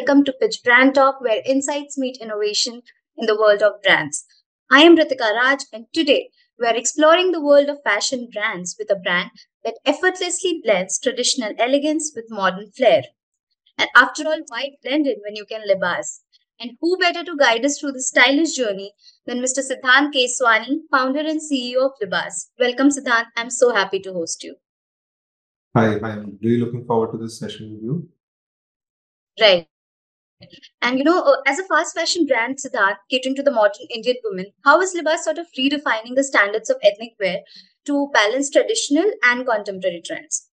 welcome to Pitch Brand Talk, where insights meet innovation in the world of brands. I am Ritika Raj, and today we are exploring the world of fashion brands with a brand that effortlessly blends traditional elegance with modern flair. And after all, why blend it when you can libas? And who better to guide us through this stylish journey than Mr. Sidhant Keshwani, founder and CEO of Libas. Welcome, Sidhant. I'm so happy to host you. Hi, I'm really looking forward to this session with you. Right. And you know, uh, as a fast fashion brand, Sidhant, catering to the modern Indian woman, how is Libas sort of redefining the standards of ethnic wear to balance traditional and contemporary trends?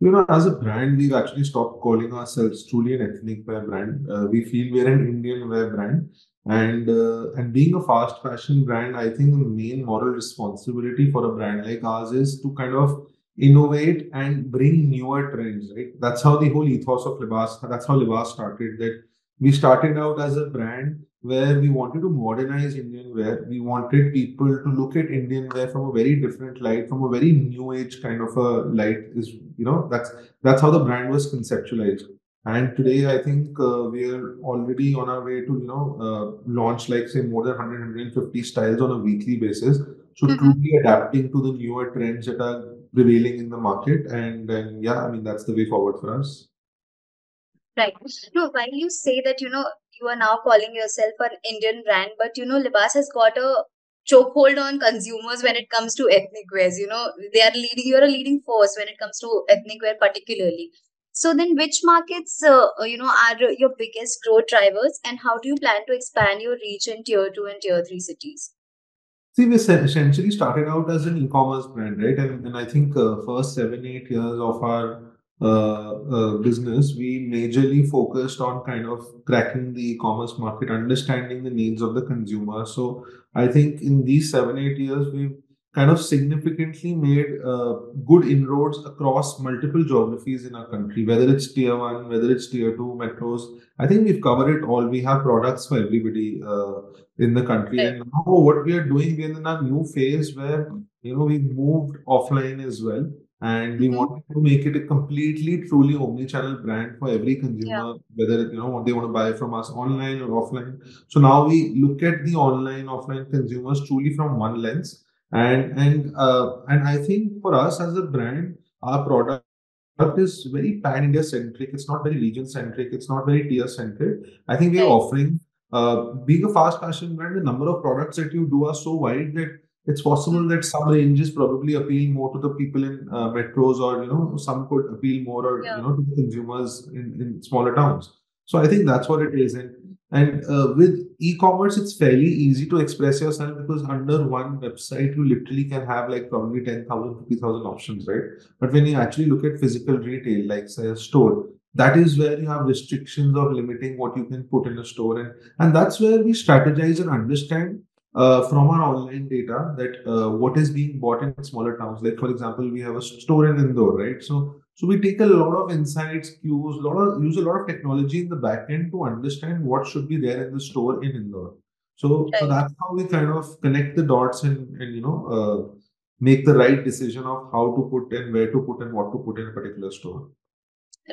You know, as a brand, we've actually stopped calling ourselves truly an ethnic wear brand. Uh, we feel we're an Indian wear brand, and uh, and being a fast fashion brand, I think the main moral responsibility for a brand like ours is to kind of innovate and bring newer trends. Right? That's how the whole ethos of Libas. That's how Libas started. That we started out as a brand where we wanted to modernize Indian wear. We wanted people to look at Indian wear from a very different light, from a very new age kind of a light. Is you know that's that's how the brand was conceptualized. And today, I think uh, we are already on our way to you know uh, launch like say more than 100, 150 styles on a weekly basis. So mm-hmm. truly adapting to the newer trends that are prevailing in the market. And then yeah, I mean that's the way forward for us. Right. No, while you say that, you know, you are now calling yourself an Indian brand, but you know, Libas has got a chokehold on consumers when it comes to ethnic wears. You know, they are leading, you're a leading force when it comes to ethnic wear, particularly. So then, which markets, uh, you know, are your biggest growth drivers, and how do you plan to expand your reach in tier two and tier three cities? See, we essentially started out as an e-commerce brand, right? And, and I think uh, first seven, eight years of our uh, uh, business, we majorly focused on kind of cracking the e-commerce market, understanding the needs of the consumer. So I think in these seven, eight years, we've kind of significantly made uh, good inroads across multiple geographies in our country, whether it's tier one, whether it's tier two metros. I think we've covered it all. We have products for everybody uh, in the country. And now what we are doing, we're in a new phase where, you know, we moved offline as well and we mm-hmm. wanted to make it a completely truly omni-channel brand for every consumer yeah. whether you know they want to buy from us online or offline so now we look at the online offline consumers truly from one lens and and uh, and i think for us as a brand our product is very pan india centric it's not very region centric it's not very tier centric i think we're offering uh, being a fast fashion brand the number of products that you do are so wide that it's possible that some ranges probably appeal more to the people in uh, metros or you know some could appeal more or yeah. you know to the consumers in, in smaller towns. So i think that's what it is. And and uh, with e-commerce it's fairly easy to express yourself because under one website you literally can have like probably 10,000 50,000 options right? But when you actually look at physical retail like say a store that is where you have restrictions of limiting what you can put in a store. And and that's where we strategize and understand uh, from our online data that uh, what is being bought in smaller towns. Like for example, we have a store in Indore, right? So so we take a lot of insights, cues, lot of use a lot of technology in the back end to understand what should be there in the store in Indore. So, so that's how we kind of connect the dots and and you know uh, make the right decision of how to put and where to put and what to put in a particular store.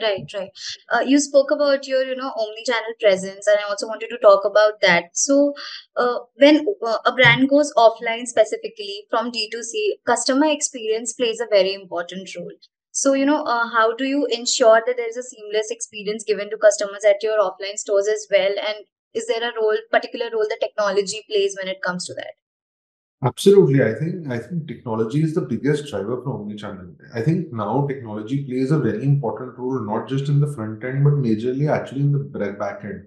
Right, right. Uh, you spoke about your, you know, omni-channel presence, and I also wanted to talk about that. So, uh, when uh, a brand goes offline specifically from D2C, customer experience plays a very important role. So, you know, uh, how do you ensure that there is a seamless experience given to customers at your offline stores as well? And is there a role, particular role that technology plays when it comes to that? Absolutely. I think I think technology is the biggest driver for omnichannel. I think now technology plays a very important role, not just in the front end, but majorly actually in the back end.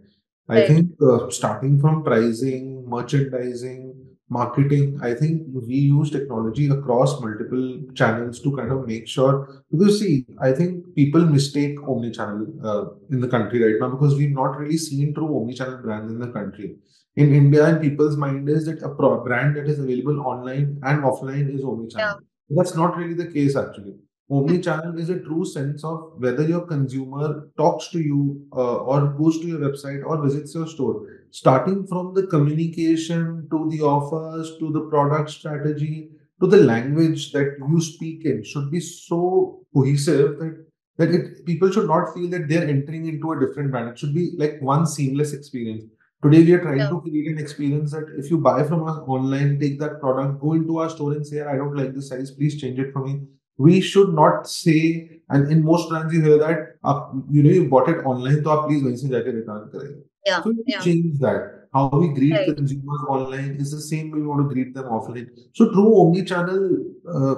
I Right. think uh, starting from pricing, merchandising, marketing, I think we use technology across multiple channels to kind of make sure. Because see, I think people mistake omnichannel uh, in the country right now because we've not really seen true omni-channel brands in the country in India people's mind is that a pro- brand that is available online and offline is omnichannel. Yeah. That's not really the case actually. omni-channel is a true sense of whether your consumer talks to you uh, or goes to your website or visits your store starting from the communication to the offers to the product strategy to the language that you speak in should be so cohesive that that it, people should not feel that they're entering into a different brand. It should be like one seamless experience. Today we are trying to create an experience that if you buy from us online, take that product, go into our store and say, I don't like this size, please change it for me. We should not say, and in most brands you hear that, you know, you bought it online, so please return. Yeah. So Yeah. change that. How we greet Right. consumers online is the same way we want to greet them offline. So true omni-channel uh,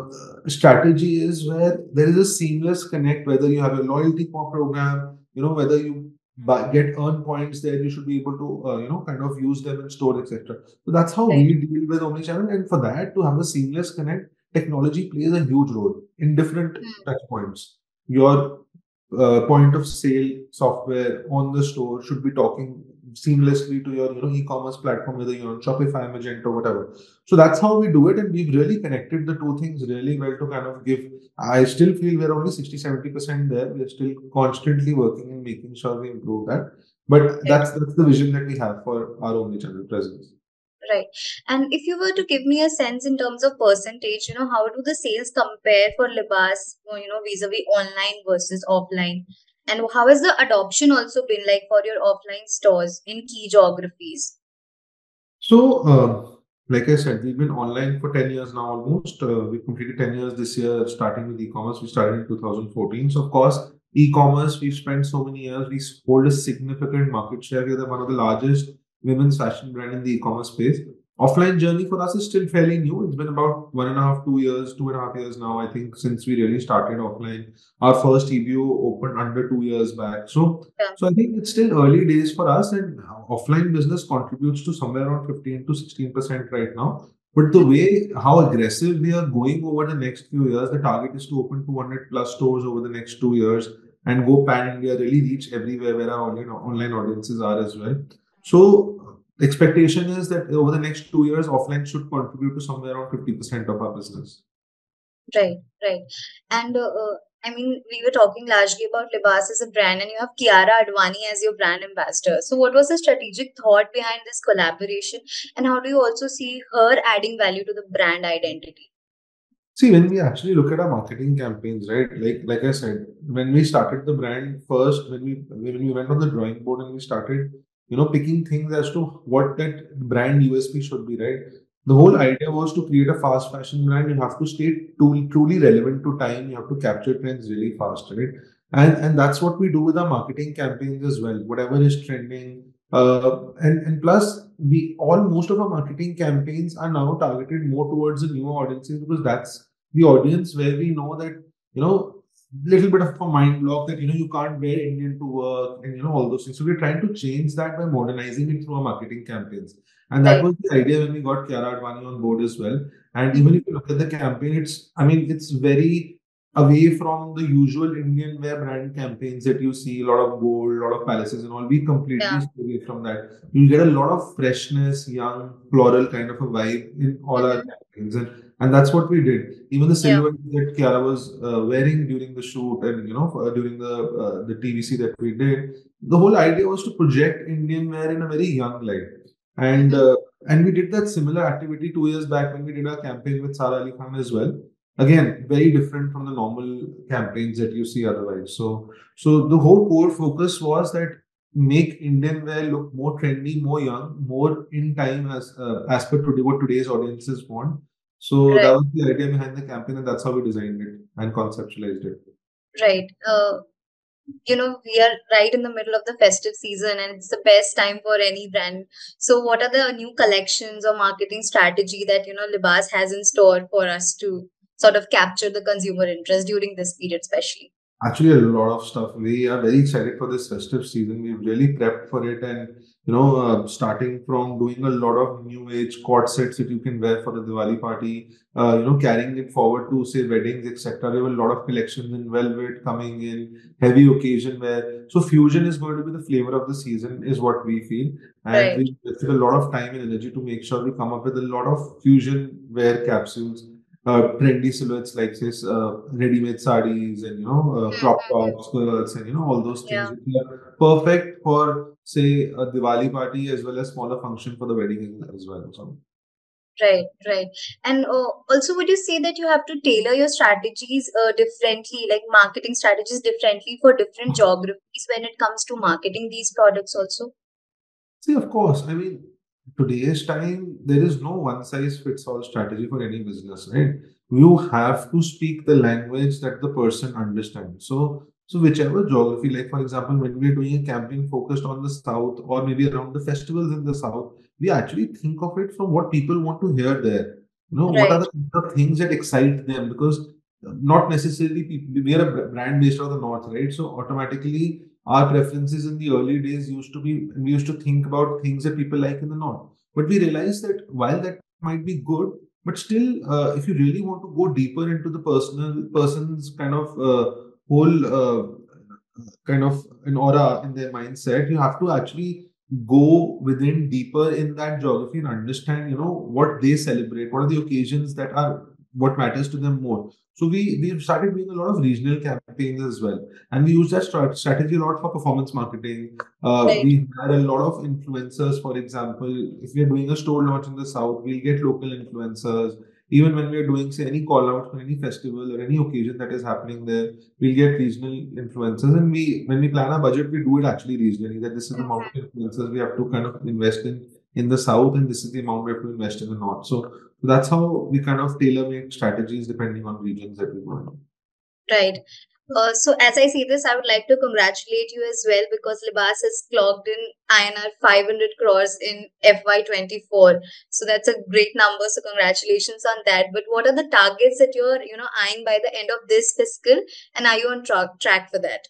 strategy is where there is a seamless connect. Whether you have a loyalty program, you know, whether you buy, get earn points there, you should be able to, uh, you know, kind of use them in store, etc. So that's how we deal with omni-channel. And for that to have a seamless connect, technology plays a huge role in different Hmm. touch points. Your uh, point of sale software on the store should be talking seamlessly to your you know e-commerce platform whether you're on shopify magento whatever. So that's how we do it and we've really connected the two things really well to kind of give i still feel we're only 60 70% there. We're still constantly working and making sure we improve that. But that's that's the vision that we have for our omni-channel presence Right. And if you were to give me a sense in terms of percentage, you know, how do the sales compare for Libas, you know, vis-a-vis online versus offline? And how has the adoption also been like for your offline stores in key geographies? So, uh, like I said, we've been online for 10 years now almost. Uh, we completed 10 years this year, starting with e-commerce. We started in 2014. So, of course, e-commerce, we've spent so many years. We hold a significant market share. We are the, one of the largest women's fashion brand in the e-commerce space. Offline journey for us is still fairly new. It's been about one and a half, two years, two and a half years now, I think, since we really started offline. Our first EBO opened under two years back. So, Yeah. so I think it's still early days for us, and offline business contributes to somewhere around 15 to 16 percent right now. But the way how aggressive we are going over the next few years, the target is to open 200 plus stores over the next two years and go pan India, really reach everywhere where our online online audiences are as well. So expectation is that over the next two years, offline should contribute to somewhere around 50% of our business. Right, right. And uh, uh, I mean, we were talking largely about Libas as a brand, and you have Kiara Advani as your brand ambassador. So, what was the strategic thought behind this collaboration, and how do you also see her adding value to the brand identity? See, when we actually look at our marketing campaigns, right? Like like I said, when we started the brand first, when we when we went on the drawing board and we started, you know, picking things as to what that brand USP should be, right? The whole idea was to create a fast fashion brand. You have to stay truly, truly relevant to time. You have to capture trends really fast, right? And and that's what we do with our marketing campaigns as well. Whatever is trending, uh, and and plus we all most of our marketing campaigns are now targeted more towards the newer audiences because that's the audience where we know that you know little bit of a mind block that you know you can't wear Indian to work and you know all those things. So we're trying to change that by modernizing it through our marketing campaigns. And that Right. was the idea when we got Kiara Advani on board as well. And even if you look at the campaign, it's I mean it's very away from the usual Indian wear brand campaigns that you see, a lot of gold, a lot of palaces and all. We completely Yeah. stay away from that. You get a lot of freshness, young, floral kind of a vibe in all our Mhm. campaigns. And and that's what we did. Even the Yeah. silhouette that Kiara was uh, wearing during the shoot and you know uh, during the uh, the TVC that we did, the whole idea was to project Indian wear in a very young light. And Mhm. uh, and we did that similar activity two years back when we did our campaign with Sara Ali Khan as well. Again, very different from the normal campaigns that you see otherwise. So so the whole core focus was that make Indian wear look more trendy, more young, more in time as uh, as per today what today's audiences want. So Right. that was the idea behind the campaign, and that's how we designed it and conceptualized it. Right. Uh, you know, we are right in the middle of the festive season and it's the best time for any brand. So, what are the new collections or marketing strategy that, you know, Libas has in store for us to sort of capture the consumer interest during this period, especially? Actually, a lot of stuff. We are very excited for this festive season. We've really prepped for it, and you know, uh, starting from doing a lot of new age cord sets that you can wear for the Diwali party, uh, you know, carrying it forward to say weddings, etc. We have a lot of collections in velvet coming in, heavy occasion wear. So fusion is going to be the flavor of the season, is what we feel, and Right. we invested a lot of time and energy to make sure we come up with a lot of fusion wear capsules uh, trendy silhouettes like this uh, ready-made sarees and you know uh, crop Mhm. tops, skirts, and you know all those things Yeah. which are perfect for say a Diwali party as well as smaller function for the wedding as well. So Right, right. And uh, also, would you say that you have to tailor your strategies uh, differently, like marketing strategies differently for different geographies when it comes to marketing these products also? See, of course, I mean, today's time, there is no one size fits all strategy for any business, right? You have to speak the language that the person understands. So, so whichever geography, like for example, when we're doing a campaign focused on the south or maybe around the festivals in the south, we actually think of it from what people want to hear there. You know, what are the things that excite them? Because uh, not necessarily people, we are a brand based on the north, right? So automatically our preferences in the early days used to be we used to think about things that people like in the north but we realized that while that might be good but still uh, if you really want to go deeper into the personal person's kind of uh, whole uh, kind of an aura in their mindset you have to actually go within deeper in that geography and understand you know what they celebrate what are the occasions that are what matters to them more so we we started doing a lot of regional campaigns as well and we use that strat- strategy a lot for performance marketing. Uh, right, we had a lot of influencers, for example. If we are doing a store launch in the south, we'll get local influencers. Even when we are doing, say, any call out for any festival or any occasion that is happening there, we'll get regional influencers. And we, when we plan our budget, we do it actually regionally. That this is the amount of influencers we have to kind of invest in in the south, and this is the amount we have to invest in the north. So that's how we kind of tailor make strategies depending on regions that we go in. right. Uh, so as I see this, I would like to congratulate you as well because Libas has clocked in INR 500 crores in FY24. So that's a great number. So congratulations on that. But what are the targets that you're, you know, eyeing by the end of this fiscal? And are you on track track for that?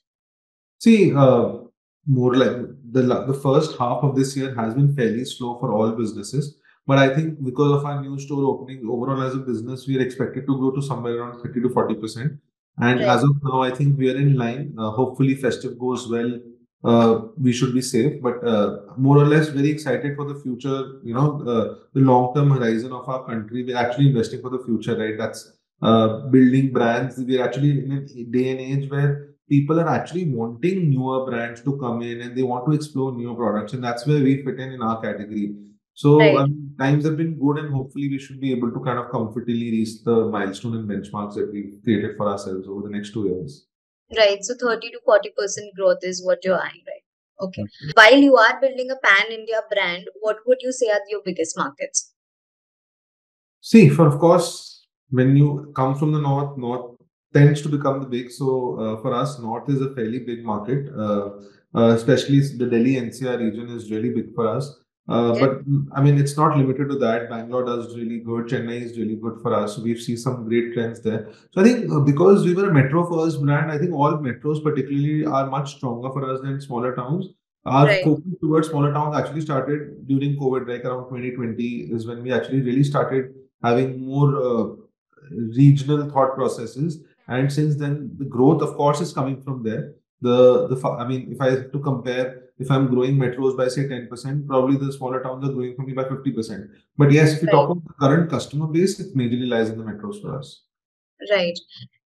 See, uh, more like the the first half of this year has been fairly slow for all businesses. But I think because of our new store opening, overall as a business, we are expected to grow to somewhere around 30 to 40%. And Right, as of now, I think we are in line. Uh, hopefully, festive goes well. Uh, we should be safe, but uh, more or less very excited for the future. You know, uh, the long-term horizon of our country. We're actually investing for the future, right? That's uh, building brands. We're actually in a day and age where people are actually wanting newer brands to come in and they want to explore new products and that's where we fit in in our category so right. um, times have been good and hopefully we should be able to kind of comfortably reach the milestone and benchmarks that we've created for ourselves over the next two years Right. So 30 to 40% growth is what you're eyeing, right? Okay. While you are building a pan-India brand, what would you say are your biggest markets? See, for of course, when you come from the north, north tends to become the big. So uh, for us, north is a fairly big market. Uh, uh, especially the Delhi NCR region is really big for us. Uh, but I mean, it's not limited to that. Bangalore does really good. Chennai is really good for us. We've seen some great trends there. So I think uh, because we were a metro first brand, I think all metros particularly are much stronger for us than smaller towns. Our Right. focus towards smaller towns actually started during COVID, like around 2020 is when we actually really started having more uh, regional thought processes. And since then, the growth, of course, is coming from there. The the I mean, if I have to compare, if I'm growing metros by say 10%, probably the smaller towns are growing for me by 50%. But yes, if you Right. talk about the current customer base, it majorly lies in the metros for us. Right.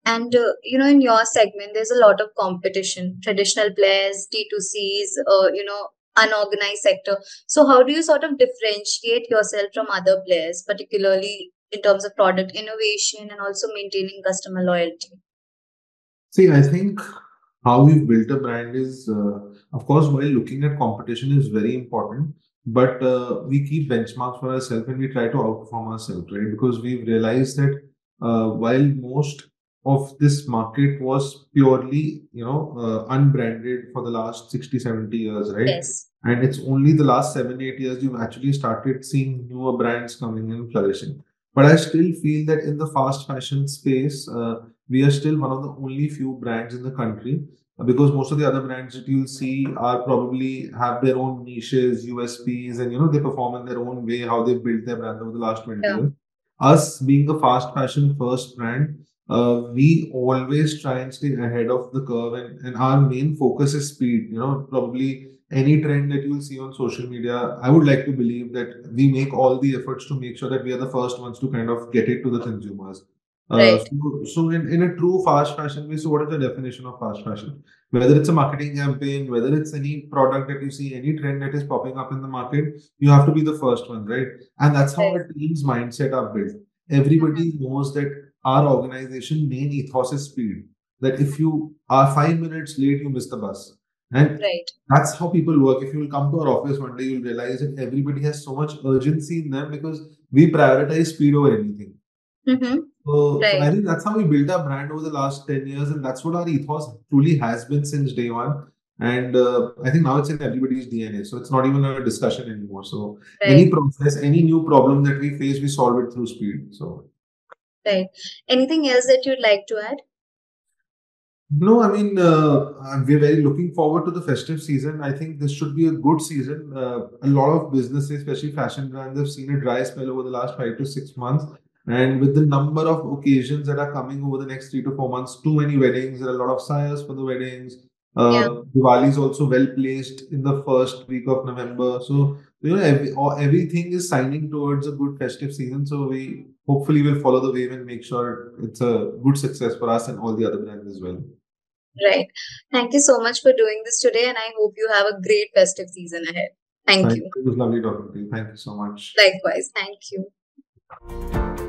And uh, you know, in your segment, there's a lot of competition, traditional players, D2Cs, uh, you know, unorganized sector. So how do you sort of differentiate yourself from other players, particularly in terms of product innovation and also maintaining customer loyalty? See, I think how we've built a brand is, uh, of course, while looking at competition is very important, but uh, we keep benchmarks for ourselves and we try to outperform ourselves, right? Because we've realized that uh, while most of this market was purely, you know, uh, unbranded for the last 60, 70 years, right? Yes. And it's only the last seven, eight years you've actually started seeing newer brands coming in flourishing. But I still feel that in the fast fashion space, uh, we are still one of the only few brands in the country uh, because most of the other brands that you'll see are probably have their own niches, USPs, and you know they perform in their own way how they've built their brand over the last 20 Yeah. years. Us being a fast fashion first brand, uh, we always try and stay ahead of the curve, and, and our main focus is speed. You know, probably any trend that you'll see on social media, I would like to believe that we make all the efforts to make sure that we are the first ones to kind of get it to the consumers. Uh, Right. so, so in, in a true fast fashion way, so what is the definition of fast fashion? Whether it's a marketing campaign, whether it's any product that you see, any trend that is popping up in the market, you have to be the first one, right? And that's how Right. our team's mindset are built. Everybody knows that our organization main ethos is speed. That if you are five minutes late, you miss the bus. And Right. that's how people work. If you will come to our office one day, you'll realize that everybody has so much urgency in them because we prioritize speed over anything. Mm-hmm. So, so I think that's how we built our brand over the last 10 years, and that's what our ethos truly has been since day one. And uh, I think now it's in everybody's DNA. So it's not even a discussion anymore. So any process, any new problem that we face, we solve it through speed. So Right. Anything else that you'd like to add? No, I mean, uh, we're very looking forward to the festive season. I think this should be a good season. Uh, a lot of businesses, especially fashion brands, have seen a dry spell over the last five to six months. And with the number of occasions that are coming over the next three to four months, too many weddings, there are a lot of sires for the weddings. Uh, Yeah. Diwali is also well placed in the first week of November. So, you know, every, everything is signing towards a good festive season. So, we hopefully will follow the wave and make sure it's a good success for us and all the other brands as well. Right. Thank you so much for doing this today, and I hope you have a great festive season ahead. Thank Thank you. you. It was lovely talking to you. Thank you so much. Likewise. Thank you.